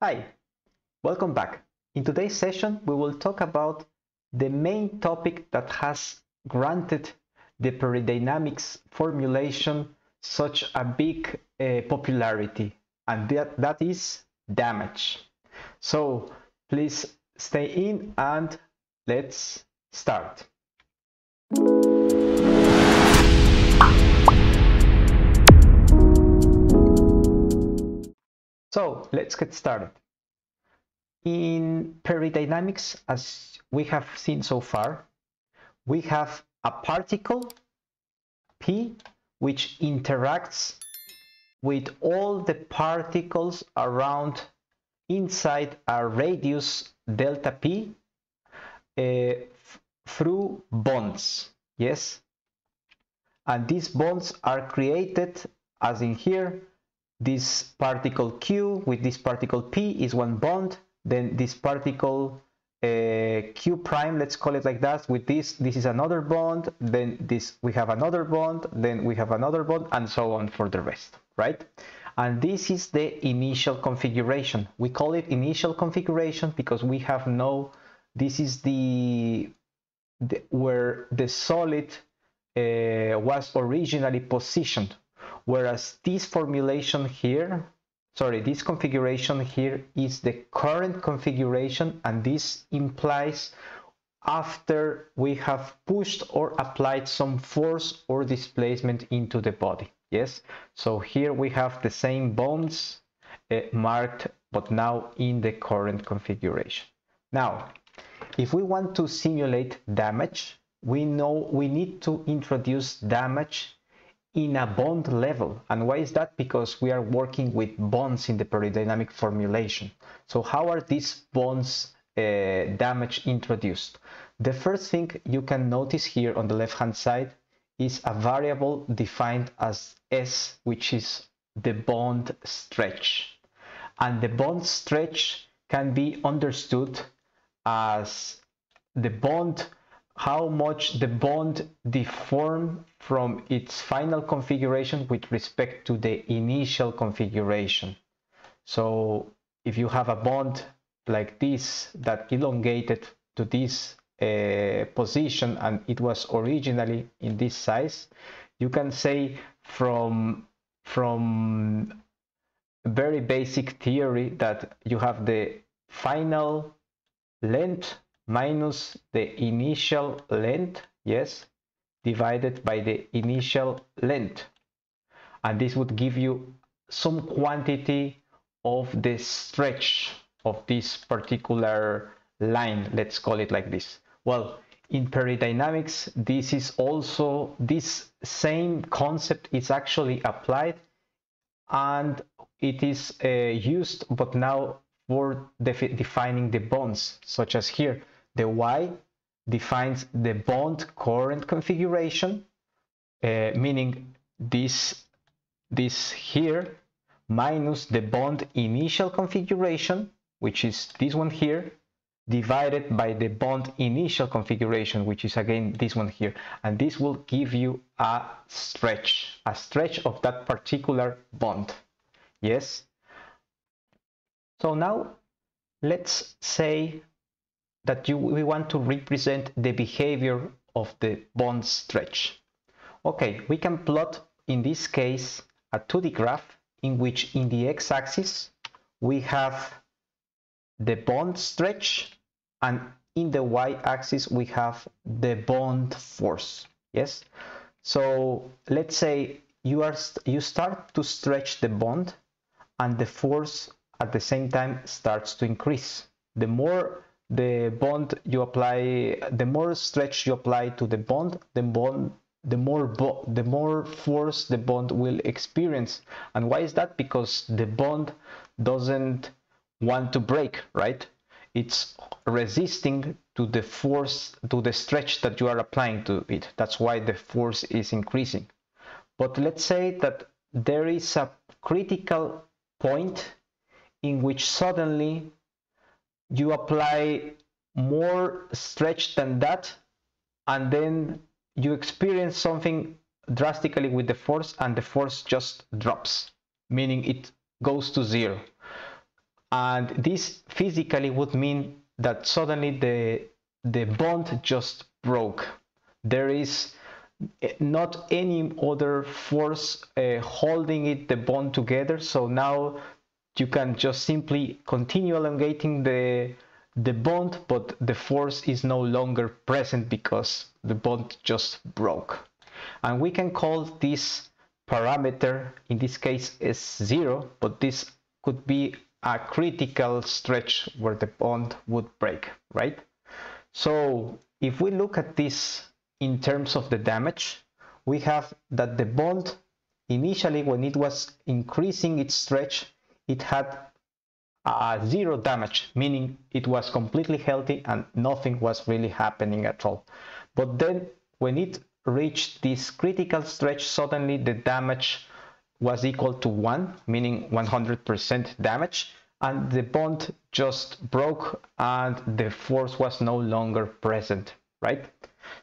Hi, welcome back. In today's session, we will talk about the main topic that has granted the peridynamics formulation such a big uh, popularity, and that, that is damage. So please stay in and let's start. So let's get started. In peridynamics, as we have seen so far, we have a particle, P, which interacts with all the particles around inside a radius delta P uh, through bonds, yes? And these bonds are created, as in here, this particle Q with this particle P is one bond, then this particle uh, Q prime, let's call it like that, with this, this is another bond, then this, we have another bond, then we have another bond, and so on for the rest, right? And this is the initial configuration. We call it initial configuration because we have no, this is the, the where the solid uh, was originally positioned whereas this formulation here, sorry, this configuration here is the current configuration and this implies after we have pushed or applied some force or displacement into the body. Yes, so here we have the same bonds uh, marked, but now in the current configuration. Now, if we want to simulate damage, we know we need to introduce damage in a bond level. And why is that? Because we are working with bonds in the peridynamic formulation. So how are these bonds uh, damage introduced? The first thing you can notice here on the left hand side is a variable defined as S, which is the bond stretch. And the bond stretch can be understood as the bond how much the bond deformed from its final configuration with respect to the initial configuration. So if you have a bond like this that elongated to this uh, position and it was originally in this size, you can say from, from very basic theory that you have the final length minus the initial length, yes, divided by the initial length. And this would give you some quantity of the stretch of this particular line, let's call it like this. Well, in peridynamics, this is also, this same concept is actually applied and it is uh, used, but now for defining the bonds, such as here. The Y defines the bond current configuration, uh, meaning this, this here minus the bond initial configuration, which is this one here, divided by the bond initial configuration, which is again this one here. And this will give you a stretch, a stretch of that particular bond. Yes? So now let's say that you, we want to represent the behavior of the bond stretch. Okay, we can plot in this case a 2D graph in which in the x-axis we have the bond stretch and in the y-axis we have the bond force. Yes. So let's say you are you start to stretch the bond and the force at the same time starts to increase. The more the bond you apply, the more stretch you apply to the bond, the bond the more the more force the bond will experience. And why is that? Because the bond doesn't want to break, right? It's resisting to the force, to the stretch that you are applying to it. That's why the force is increasing. But let's say that there is a critical point in which suddenly you apply more stretch than that and then you experience something drastically with the force and the force just drops meaning it goes to zero. And this physically would mean that suddenly the the bond just broke. There is not any other force uh, holding it the bond together. So now you can just simply continue elongating the the bond but the force is no longer present because the bond just broke. And we can call this parameter in this case is zero but this could be a critical stretch where the bond would break right? So if we look at this in terms of the damage we have that the bond initially when it was increasing its stretch it had uh, zero damage, meaning it was completely healthy and nothing was really happening at all. But then when it reached this critical stretch, suddenly the damage was equal to 1, meaning 100% damage, and the bond just broke and the force was no longer present, right?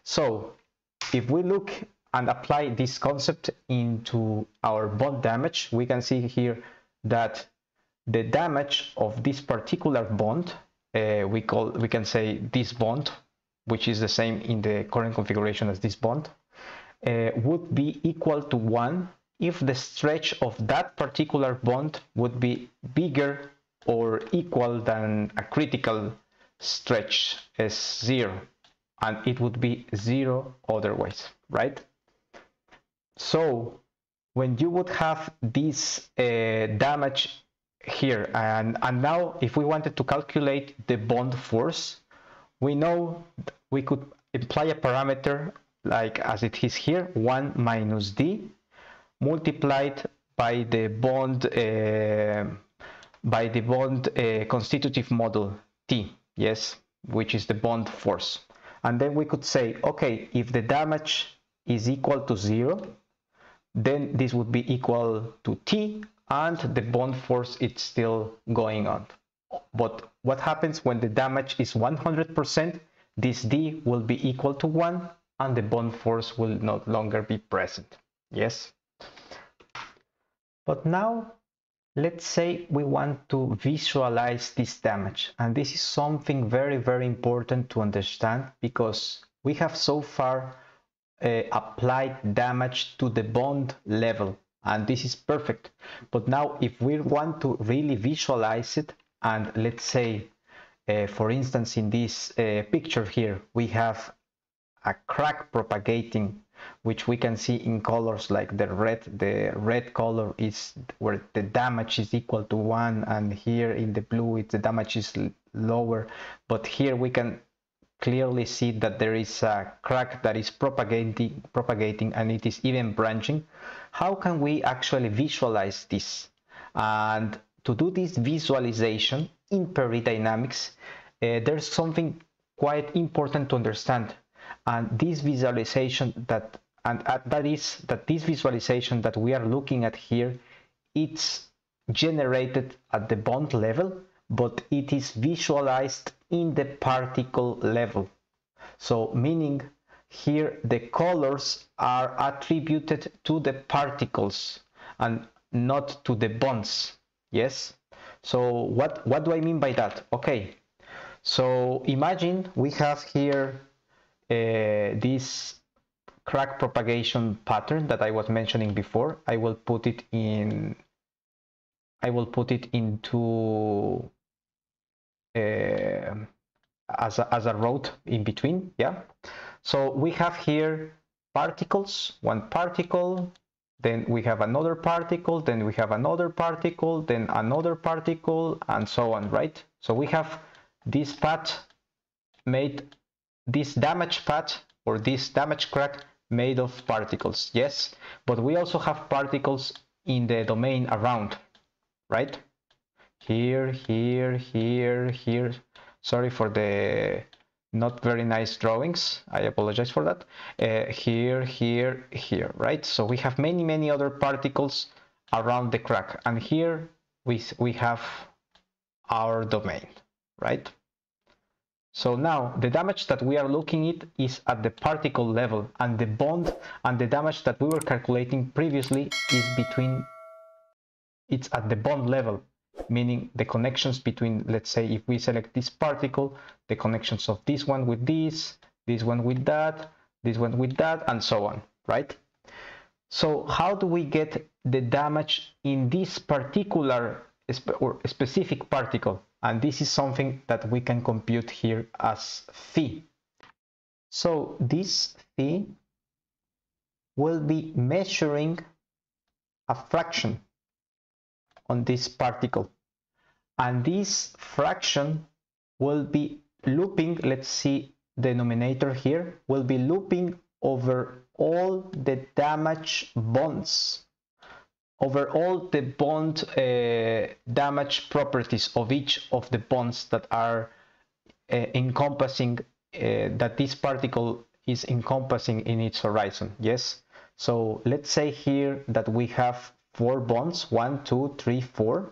So if we look and apply this concept into our bond damage, we can see here that the damage of this particular bond, uh, we call we can say this bond, which is the same in the current configuration as this bond, uh, would be equal to one if the stretch of that particular bond would be bigger or equal than a critical stretch as zero and it would be zero otherwise right? So when you would have this uh, damage here. And, and now if we wanted to calculate the bond force we know we could imply a parameter like as it is here 1 minus d multiplied by the bond uh, by the bond uh, constitutive model t yes which is the bond force. And then we could say okay if the damage is equal to zero then this would be equal to t and the bond force is still going on. But what happens when the damage is 100%? This D will be equal to 1 and the bond force will no longer be present. Yes? But now, let's say we want to visualize this damage. And this is something very, very important to understand because we have so far uh, applied damage to the bond level and this is perfect. But now if we want to really visualize it and let's say, uh, for instance, in this uh, picture here, we have a crack propagating which we can see in colors like the red the red color is where the damage is equal to one and here in the blue it's the damage is lower but here we can clearly see that there is a crack that is propagating propagating and it is even branching how can we actually visualize this? And to do this visualization in peridynamics, uh, there's something quite important to understand. And this visualization that and uh, that is that this visualization that we are looking at here, it's generated at the bond level, but it is visualized in the particle level. So meaning here the colors are attributed to the particles and not to the bonds. Yes? So what what do i mean by that? Okay. So imagine we have here uh, this crack propagation pattern that i was mentioning before. I will put it in i will put it into Uh, as a, as a road in between yeah so we have here particles, one particle, then we have another particle, then we have another particle, then another particle, and so on, right? So we have this path made, this damage path or this damage crack made of particles, yes? But we also have particles in the domain around, right? Here, here, here, here. Sorry for the not very nice drawings. I apologize for that. Uh, here, here, here, right? So we have many, many other particles around the crack. And here we, we have our domain, right? So now the damage that we are looking at is at the particle level and the bond and the damage that we were calculating previously is between, it's at the bond level. Meaning the connections between, let's say, if we select this particle, the connections of this one with this, this one with that, this one with that, and so on, right? So how do we get the damage in this particular or specific particle? And this is something that we can compute here as phi. So this phi will be measuring a fraction on this particle. And this fraction will be looping, let's see denominator here, will be looping over all the damage bonds, over all the bond uh, damage properties of each of the bonds that are uh, encompassing, uh, that this particle is encompassing in its horizon, yes? So let's say here that we have four bonds, one, two, three, four.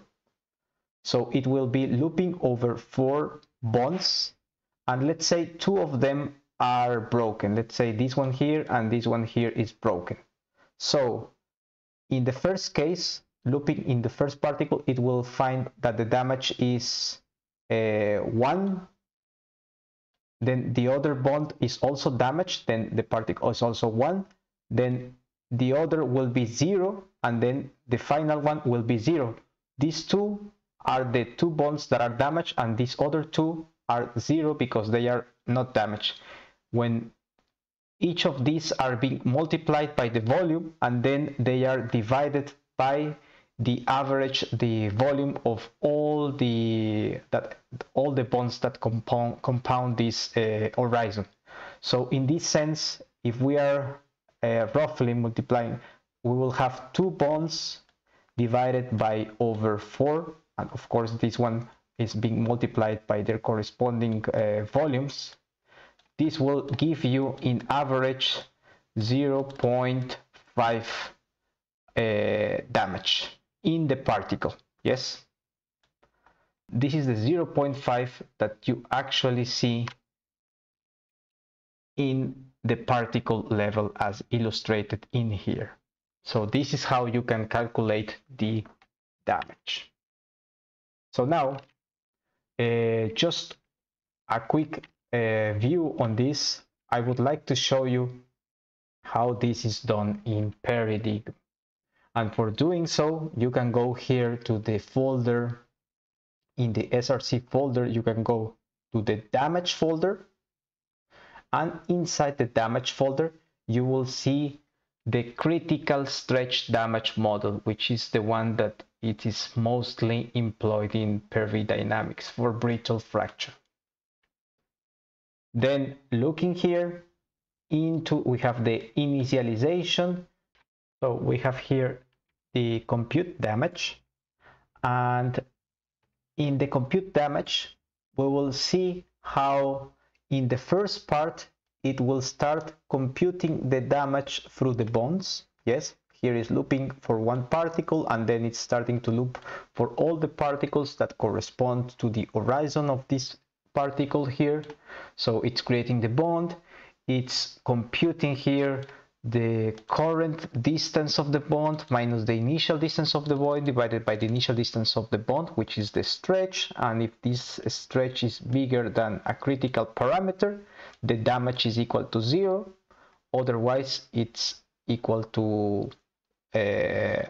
So it will be looping over four bonds and let's say two of them are broken. Let's say this one here and this one here is broken. So in the first case, looping in the first particle, it will find that the damage is uh, 1. Then the other bond is also damaged. Then the particle is also 1. Then the other will be 0. And then the final one will be 0. These two are the two bonds that are damaged. And these other two are 0 because they are not damaged when each of these are being multiplied by the volume and then they are divided by the average the volume of all the that all the bonds that compound compound this uh, horizon so in this sense if we are uh, roughly multiplying we will have two bonds divided by over four. And of course this one is being multiplied by their corresponding uh, volumes. This will give you in average 0.5 uh, damage in the particle. Yes? This is the 0.5 that you actually see in the particle level as illustrated in here so this is how you can calculate the damage so now uh, just a quick uh, view on this, I would like to show you how this is done in Peridigm. And for doing so, you can go here to the folder. In the SRC folder, you can go to the damage folder. And inside the damage folder, you will see the critical stretch damage model, which is the one that it is mostly employed in peridynamics for brittle fracture. Then looking here into, we have the initialization. So we have here the compute damage. And in the compute damage, we will see how in the first part, it will start computing the damage through the bonds. Yes, here is looping for one particle and then it's starting to loop for all the particles that correspond to the horizon of this particle here so it's creating the bond it's computing here the current distance of the bond minus the initial distance of the void divided by the initial distance of the bond which is the stretch. And if this stretch is bigger than a critical parameter the damage is equal to zero. Otherwise it's equal to uh,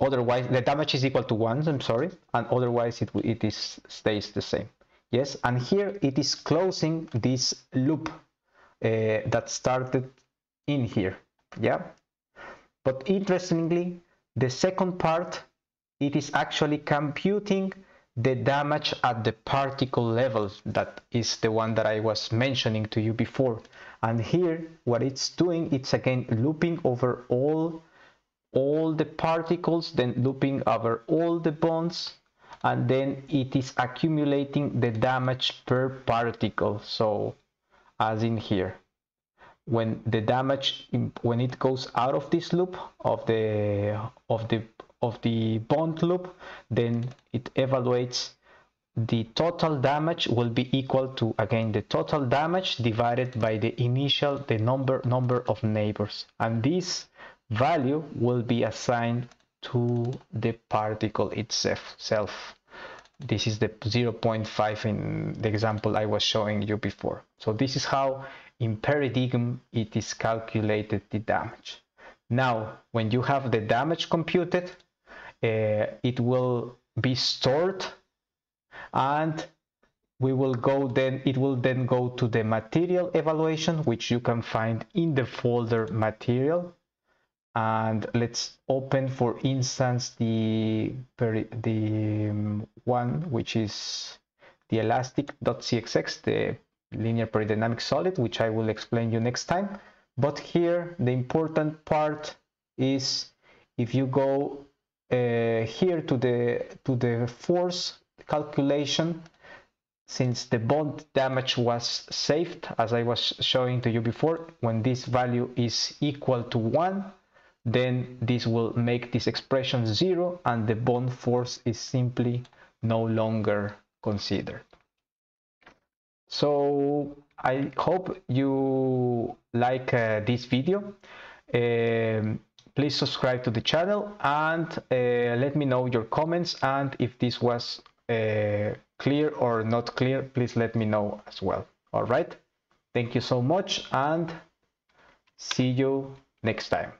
otherwise the damage is equal to one i'm sorry. And otherwise it, it is stays the same. Yes? And here it is closing this loop uh, that started in here yeah? But interestingly the second part it is actually computing the damage at the particle level that is the one that I was mentioning to you before. And here what it's doing it's again looping over all all the particles then looping over all the bonds and then it is accumulating the damage per particle. So as in here when the damage when it goes out of this loop of the of the of the bond loop then it evaluates the total damage will be equal to again the total damage divided by the initial the number number of neighbors and this value will be assigned to the particle itself. This is the 0.5 in the example I was showing you before. So this is how in Peridigm it is calculated the damage. Now, when you have the damage computed, uh, it will be stored and we will go then it will then go to the material evaluation which you can find in the folder material and let's open for instance the the um, one which is the elastic.cxx the linear peridynamic solid which I will explain you next time but here the important part is if you go uh, here to the to the force calculation since the bond damage was saved as I was showing to you before when this value is equal to 1 then this will make this expression 0 and the bond force is simply no longer considered. So I hope you like uh, this video. Um, please subscribe to the channel and uh, let me know your comments and if this was uh, clear or not clear, please let me know as well. All right. Thank you so much and see you next time.